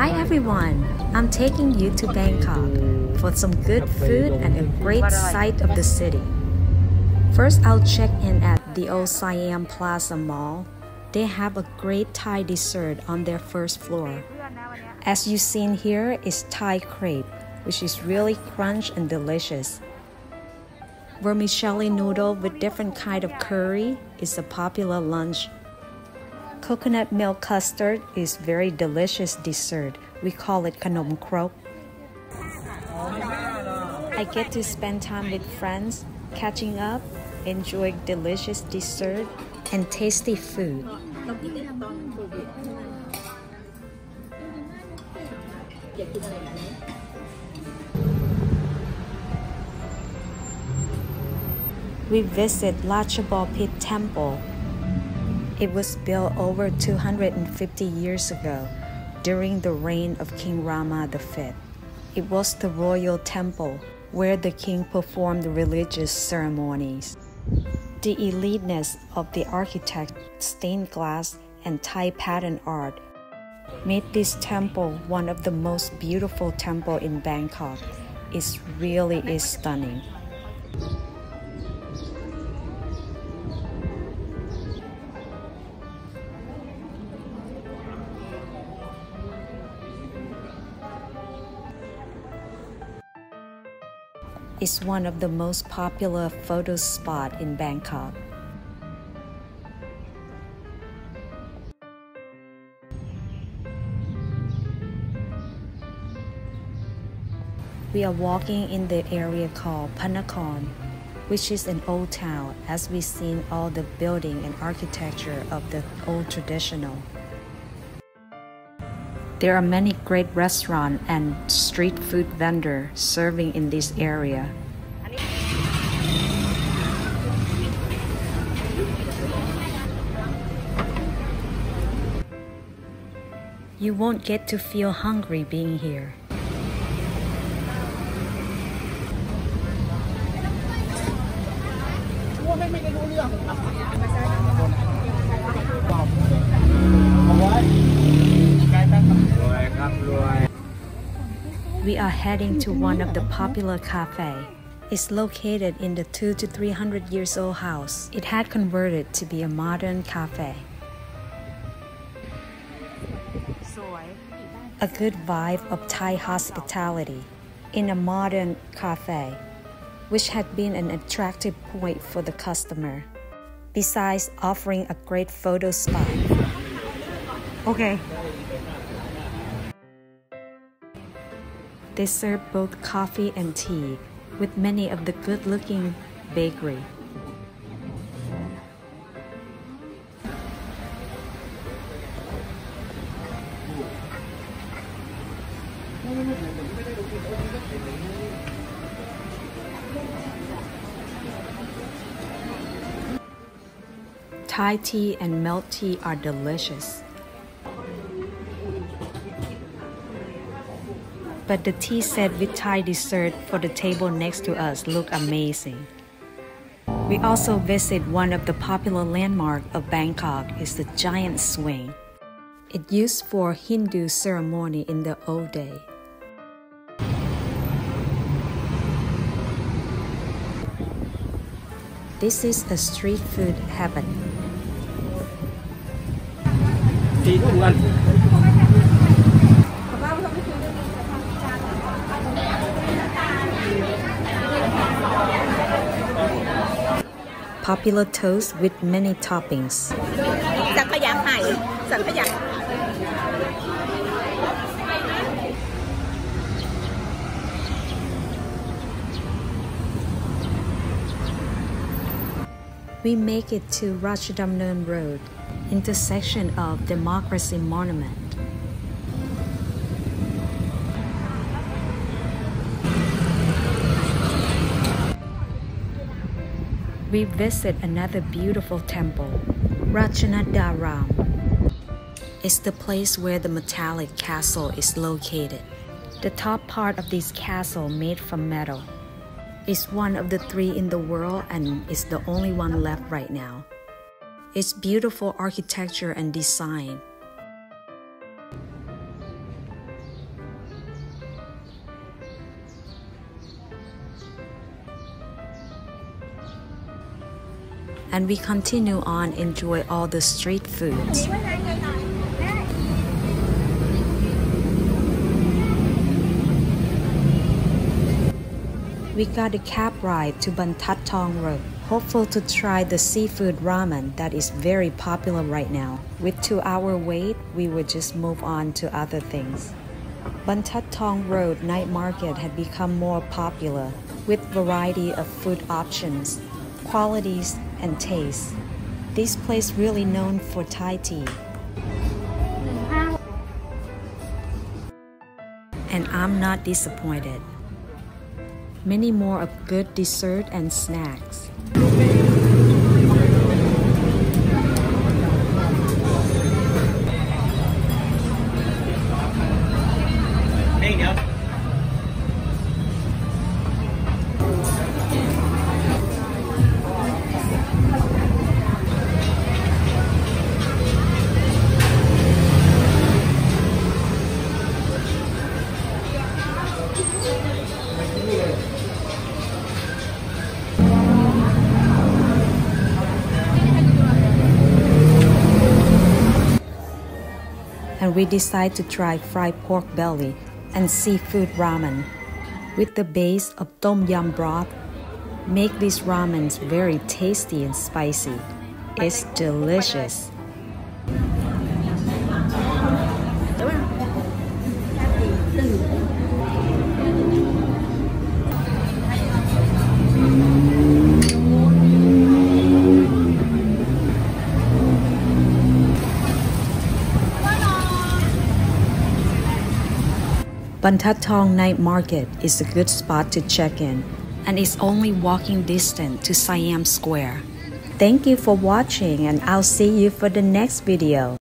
Hi everyone! I'm taking you to Bangkok for some good food and a great sight of the city. First, I'll check in at the old Siam Plaza Mall. They have a great Thai dessert on their first floor. As you seen here is Thai crepe, which is really crunch and delicious. Vermicelli noodle with different kind of curry is a popular lunch Coconut milk custard is very delicious dessert. We call it kanom krok. I get to spend time with friends, catching up, enjoying delicious dessert and tasty food. We visit Ratchabophit Temple it was built over 250 years ago during the reign of King Rama V. It was the royal temple where the king performed religious ceremonies. The eliteness of the architect, stained glass, and Thai pattern art made this temple one of the most beautiful temple in Bangkok. It really is stunning. Is one of the most popular photo spot in Bangkok. We are walking in the area called Phanakon, which is an old town as we've seen all the building and architecture of the old traditional. There are many great restaurants and street food vendors serving in this area. You won't get to feel hungry being here. We are heading to one of the popular cafe. It's located in the 2 to 300 years old house. It had converted to be a modern cafe. A good vibe of Thai hospitality in a modern cafe, which had been an attractive point for the customer, besides offering a great photo spot. Okay. They serve both coffee and tea with many of the good looking bakery. Thai tea and milk tea are delicious. But the tea set with Thai dessert for the table next to us look amazing. We also visit one of the popular landmark of Bangkok is the giant swing. It used for Hindu ceremony in the old day. This is a street food heaven. Popular toast with many toppings. We make it to Ratchadamnoen Road, intersection of Democracy Monument. We visit another beautiful temple, Ratchanadaram. It's the place where the metallic castle is located. The top part of this castle made from metal is one of the three in the world and is the only one left right now. Its beautiful architecture and design and we continue on enjoy all the street foods. We got a cab ride to Banthat Thong Road, hopeful to try the seafood ramen that is very popular right now. With two hour wait, we would just move on to other things. Banthat Thong Road night market had become more popular with variety of food options, qualities and taste. This place really known for Thai tea. And I'm not disappointed. Many more of good dessert and snacks. And we decide to try fried pork belly and seafood ramen. With the base of tom yum broth, make these ramens very tasty and spicy. It's delicious. Banthat Thong Night Market is a good spot to check in, and is only walking distance to Siam Square. Thank you for watching and I'll see you for the next video.